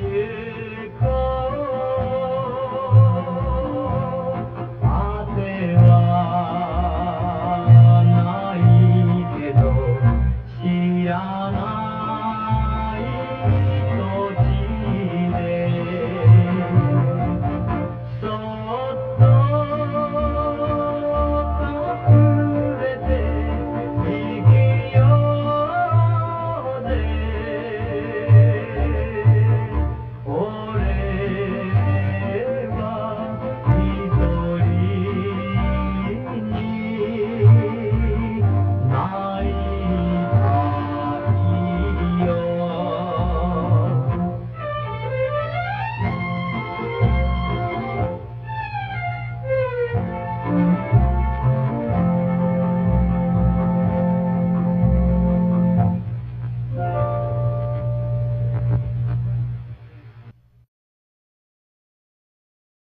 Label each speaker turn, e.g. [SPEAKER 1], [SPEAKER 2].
[SPEAKER 1] You.